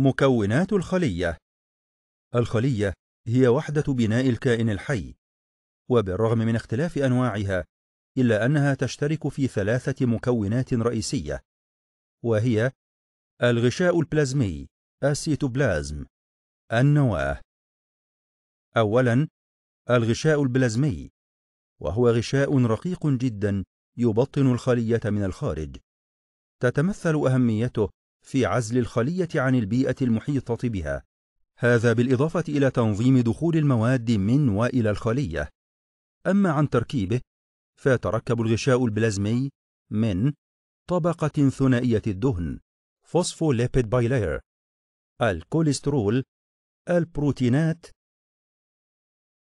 مكونات الخلية. الخلية هي وحدة بناء الكائن الحي وبالرغم من اختلاف أنواعها إلا أنها تشترك في ثلاثة مكونات رئيسية وهي الغشاء البلازمي السيتوبلازم النواة. أولا الغشاء البلازمي وهو غشاء رقيق جدا يبطن الخلية من الخارج. تتمثل أهميته في عزل الخلية عن البيئة المحيطة بها. هذا بالإضافة إلى تنظيم دخول المواد من وإلى الخلية. أما عن تركيبه فيتركب الغشاء البلازمي من طبقة ثنائية الدهن phospholipid bilayer الكوليسترول البروتينات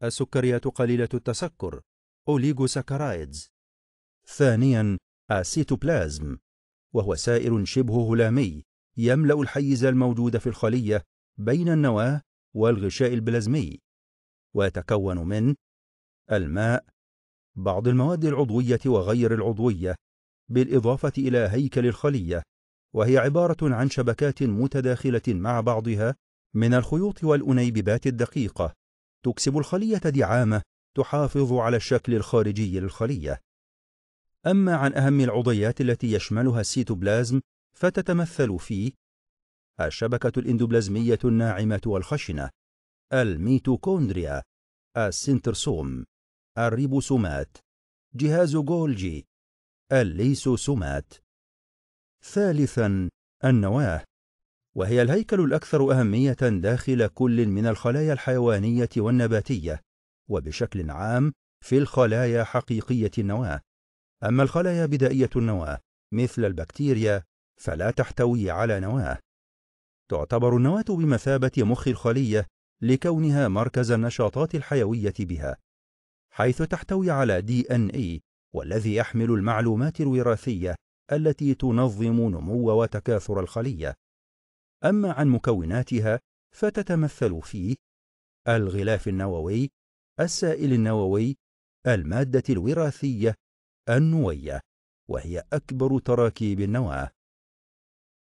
السكريات قليلة التسكر oligosaccharides ثانيا السيتوبلازم وهو سائل شبه هلامي. يملأ الحيز الموجود في الخلية بين النواة والغشاء البلازمي ويتكون من الماء بعض المواد العضوية وغير العضوية بالإضافة إلى هيكل الخلية وهي عبارة عن شبكات متداخلة مع بعضها من الخيوط والأنيببات الدقيقة. تكسب الخلية دعامة تحافظ على الشكل الخارجي للخلية. أما عن أهم العضيات التي يشملها السيتوبلازم فتتمثل في الشبكة الإندوبلازمية الناعمة والخشنة الميتوكوندريا السنترسوم الريبوسومات جهاز جولجي الليسوسومات. ثالثا النواة وهي الهيكل الأكثر أهمية داخل كل من الخلايا الحيوانية والنباتية وبشكل عام في الخلايا حقيقية النواة. أما الخلايا بدائية النواة مثل البكتيريا فلا تحتوي على نواة. تعتبر النواة بمثابة مخ الخلية لكونها مركز النشاطات الحيوية بها حيث تحتوي على دي إن إي والذي يحمل المعلومات الوراثية التي تنظم نمو وتكاثر الخلية. أما عن مكوناتها فتتمثل في الغلاف النووي السائل النووي المادة الوراثية النوية وهي أكبر تراكيب النواة.